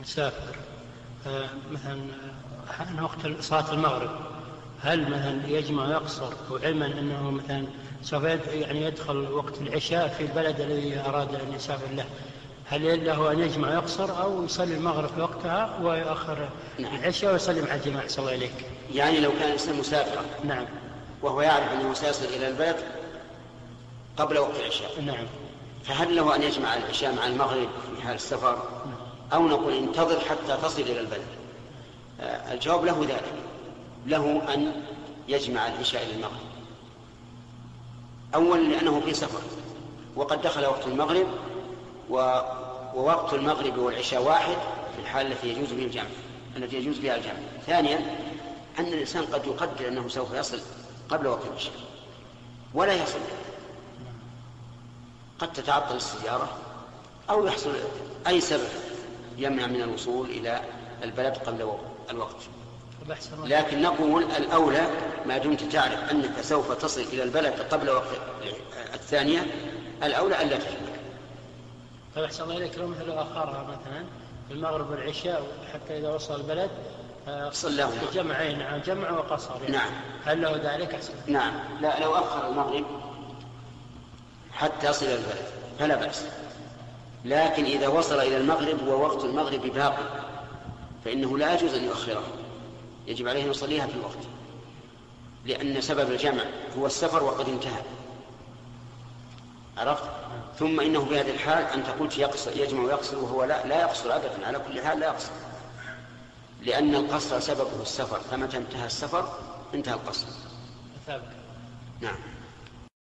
مسافر مثلا حان وقت صلاة المغرب هل مثلا يجمع ويقصر وعلما أنه مثلا سوف يعني يدخل وقت العشاء في البلد الذي أراد أن يسافر له هل له أن يجمع ويقصر أو يصلي المغرب في وقتها ويؤخر نعم. العشاء ويصلي مع الجماعة صلى الله عليك. يعني لو كان الإنسان مسافرا نعم وهو يعرف أنه سيصل إلى البلد قبل وقت العشاء نعم فهل له أن يجمع العشاء مع المغرب في حال السفر نعم. أو نقول انتظر حتى تصل إلى البلد. آه، الجواب له ذلك. له أن يجمع العشاء إلى المغرب اولا لأنه في سفر وقد دخل وقت المغرب و ووقت المغرب والعشاء واحد في الحال التي يجوز به الجمع التي يجوز بها الجمع. ثانيا أن الإنسان قد يقدر أنه سوف يصل قبل وقت العشاء. ولا يصل. قد تتعطل السيارة أو يحصل أي سبب. يمنع من الوصول إلى البلد قبل الوقت. لكن نقول الأولى ما دمت تعرف أنك سوف تصل إلى البلد قبل وقت الثانية الأولى ألا تجمع طيب أحسن الله إليك. لو مثل أخرها مثلا المغرب والعشاء حتى إذا وصل البلد آه، صلى جمعين نعم جمع وقصر يعني. نعم. هل له ذلك؟ أحسن؟ نعم. لا لو أخر المغرب حتى يصل البلد فلا بأس. لكن إذا وصل إلى المغرب ووقت المغرب باقي فإنه لا يجوز أن يؤخره. يجب عليه أن يصليها في الوقت لأن سبب الجمع هو السفر وقد انتهى. عرفت؟ ثم إنه في هذه الحال أنت قلت يقصر يجمع ويقصر وهو لا لا يقصر ابدا على كل حال لا يقصر. لأن القصر سببه السفر فمتى انتهى السفر انتهى القصر. نعم.